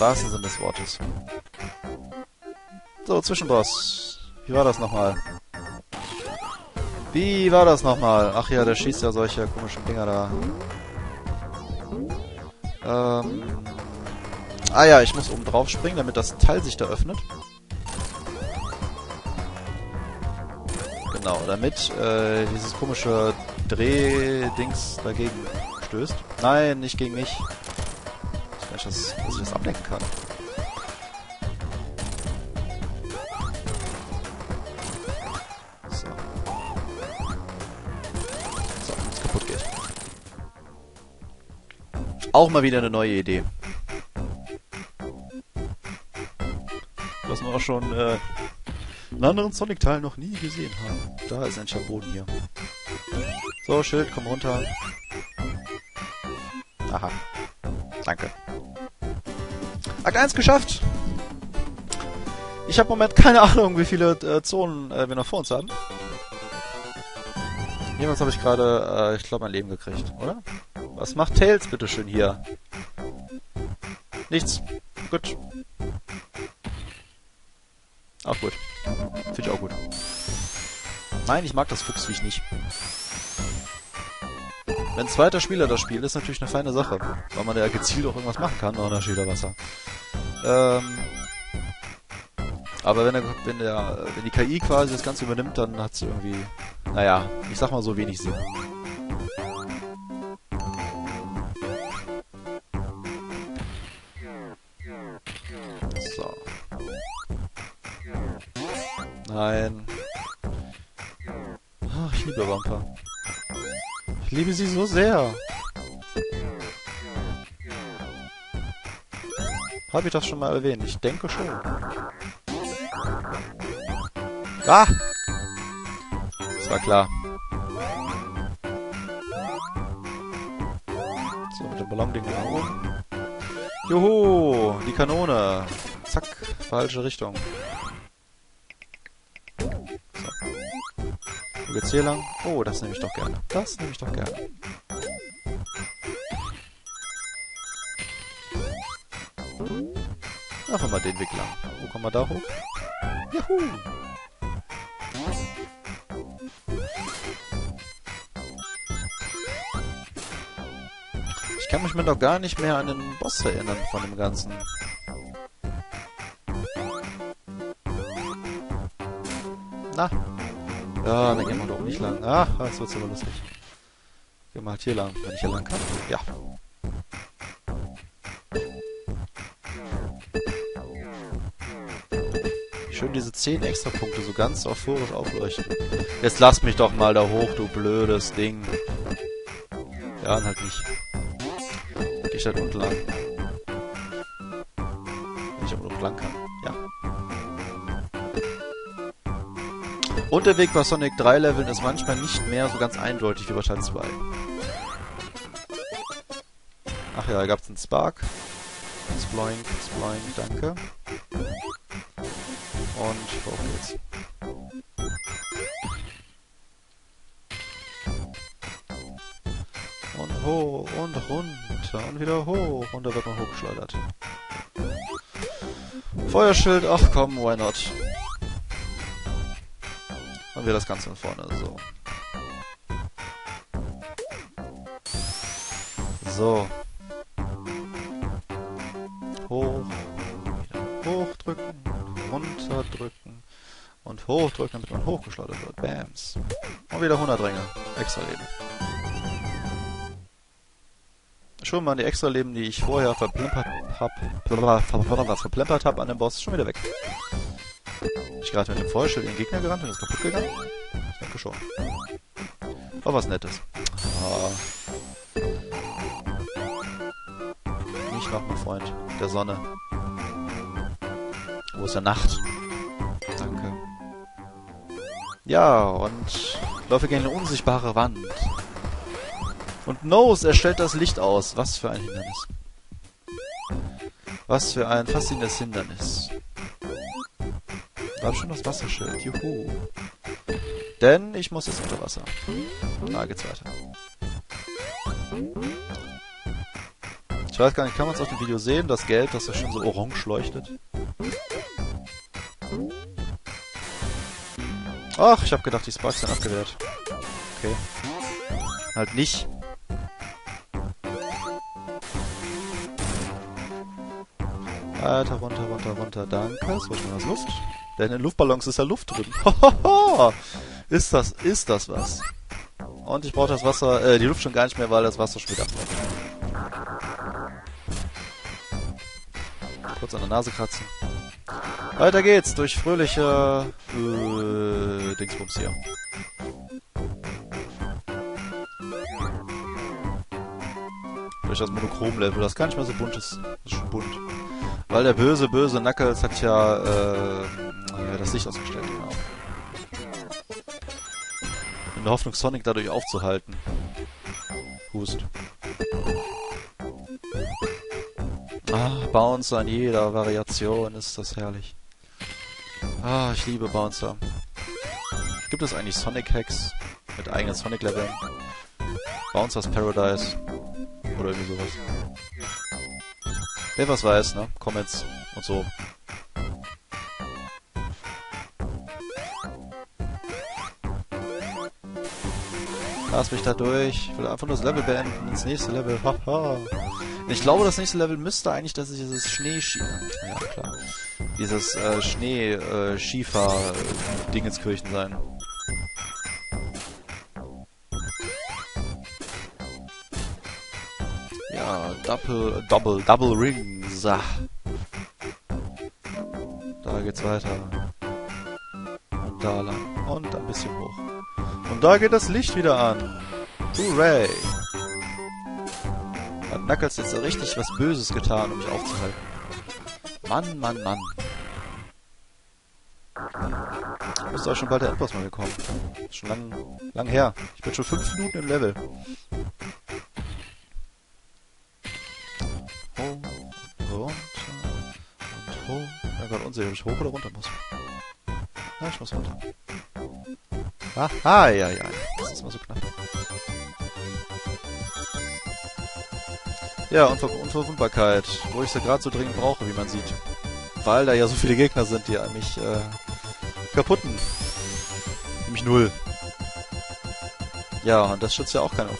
wahrsten Sinne des Wortes. So, Zwischenboss. Wie war das nochmal? Wie war das nochmal? Ach ja, der schießt ja solche komischen Dinger da. Ähm... Ah ja, ich muss oben drauf springen, damit das Teil sich da öffnet. Genau, damit äh, dieses komische Drehdings dagegen stößt. Nein, nicht gegen mich. Ich weiß, dass, ich das ablenken kann. So. So, wenn es kaputt geht. Auch mal wieder eine neue Idee. Was wir auch schon äh, einen anderen Sonic-Teil noch nie gesehen haben. Da ist ein Schaboden hier. So, Schild, komm runter. Aha. Danke. Akt 1 geschafft! Ich habe im Moment keine Ahnung, wie viele äh, Zonen äh, wir noch vor uns haben. Jemals habe ich gerade, äh, ich glaube, mein Leben gekriegt, oder? Was macht Tails bitteschön hier? Nichts. Gut. Auch gut. Finde ich auch gut. Nein, ich mag das Fuchsviech nicht. Wenn ein zweiter Spieler das spielt, ist natürlich eine feine Sache. Weil man ja gezielt auch irgendwas machen kann, nach Schilderwasser. Ähm, aber wenn, der, wenn, der, wenn die KI quasi das Ganze übernimmt, dann hat es irgendwie, naja, ich sag mal so wenig Sinn. So. Nein. Ach, ich liebe Wampa. Ich liebe sie so sehr. Habe ich das schon mal erwähnt? Ich denke schon. Ah! Das war klar. So, mit dem Ballon den nach oben. Juhu! Die Kanone. Zack, falsche Richtung. Geht's hier lang? Oh, das nehme ich doch gerne. Das nehme ich doch gerne. Machen wir den Weg lang. Wo kommen wir da hoch? Juhu! Ich kann mich mir doch gar nicht mehr an den Boss erinnern von dem Ganzen. Na? Ja, dann gehen wir doch nicht lang. Ach, das wird aber lustig. Gehen wir halt hier lang, wenn ich hier lang kann. Ja. Schön diese 10 extra Punkte so ganz euphorisch aufleuchten. Jetzt lass mich doch mal da hoch, du blödes Ding. Ja, halt nicht. Geh ich halt unten lang. Wenn ich aber noch lang kann. Und der Weg bei Sonic 3 Leveln ist manchmal nicht mehr so ganz eindeutig wie bei Teil 2. Ach ja, da gab's einen Spark. Sploink, Sploink, danke. Und hoch geht's. Und hoch und runter und wieder hoch und da wird man hochgeschleudert. Feuerschild, ach komm, why not? Dann wir das Ganze von vorne, so. So. Hoch. Hochdrücken. Runterdrücken. Und hochdrücken, damit man hochgeschleudert wird. Bams. Und wieder 100 Ringe. Extra Leben. Schon mal die extra Leben, die ich vorher verplempert hab, verplempert hab an dem Boss, schon wieder weg. Ich gerade mit dem Feuerschild in den Gegner gerannt und ist kaputt gegangen? Ich denke schon. War was Nettes. Ah. Nicht noch, mein Freund. Der Sonne. Wo ist der Nacht? Danke. Ja, und laufe gegen eine unsichtbare Wand. Und Nose erstellt das Licht aus. Was für ein Hindernis. Was für ein faszinierendes Hindernis. Da schon das Wasserschild. Juhu. Denn ich muss jetzt unter Wasser. Da geht's weiter. Ich weiß gar nicht, kann man es auf dem Video sehen, das Geld, das ja schon so orange leuchtet? Ach, ich habe gedacht, die Sparks sind abgewehrt. Okay. Halt nicht. Weiter, runter, runter, runter. Danke. So schnell das Luft. Denn in Luftballons ist ja Luft drin. ist das, ist das was. Und ich brauche das Wasser, äh, die Luft schon gar nicht mehr, weil das Wasser wieder abläuft. Kurz an der Nase kratzen. Weiter geht's durch fröhliche äh, Dingsbums hier. Durch das Monochrom-Level, das gar nicht mehr so bunt ist. Das ist schon bunt. Weil der böse, böse Knuckles hat ja, äh, das Licht ausgestellt, genau. In der Hoffnung, Sonic dadurch aufzuhalten. Hust. Ah, Bouncer in jeder Variation, ist das herrlich. Ah, ich liebe Bouncer. Gibt es eigentlich Sonic-Hacks mit eigenen Sonic-Leveln? Bouncers Paradise oder irgendwie sowas. Wer was weiß, ne? Comments und so. Lass mich da durch. Ich will einfach nur das Level beenden. Das nächste Level. Haha. ich glaube, das nächste Level müsste eigentlich dass ich dieses Schneeski... Ja, klar. Dieses äh, Schnee-Schiefer-Dingenskirchen äh, sein. Ja, Double, Double, Double Rings. Da geht's weiter. Und da lang. Und ein bisschen hoch. Und da geht das Licht wieder an. Hooray! Hat Knuckles jetzt richtig was Böses getan, um mich aufzuhalten. Mann, Mann, Mann. Müsste auch schon bald der Endboss mal gekommen. Ist schon lang, lang her. Ich bin schon fünf Minuten im Level. Hoch, runter und hoch. Ich bin gerade unsicher, ob ich hoch oder runter muss. Na, ich muss runter. Aha, ja, ja. Das ist mal so knapp. Ja, Unver Unverwundbarkeit, wo ich sie gerade so dringend brauche, wie man sieht. Weil da ja so viele Gegner sind, die mich äh, kaputten. Nämlich null. Ja, und das schützt ja auch keine Unverwundbarkeit.